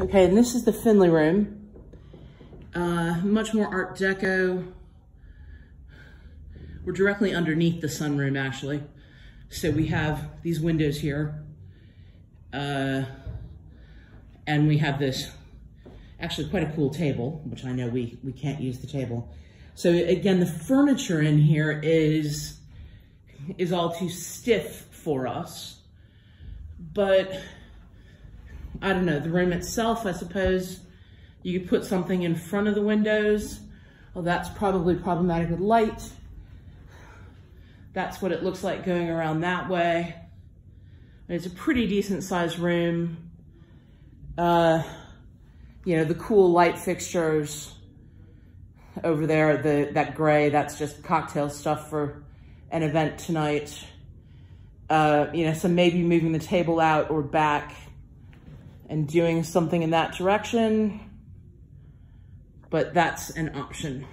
Okay, and this is the Finlay room. Uh, much more Art Deco. We're directly underneath the sunroom, actually. So we have these windows here. Uh, and we have this, actually quite a cool table, which I know we, we can't use the table. So again, the furniture in here is, is all too stiff for us. But I don't know, the room itself, I suppose you could put something in front of the windows. Well, that's probably problematic with light. That's what it looks like going around that way. It's a pretty decent sized room. Uh, you know, the cool light fixtures over there, the that gray, that's just cocktail stuff for an event tonight. Uh, you know, so maybe moving the table out or back and doing something in that direction, but that's an option.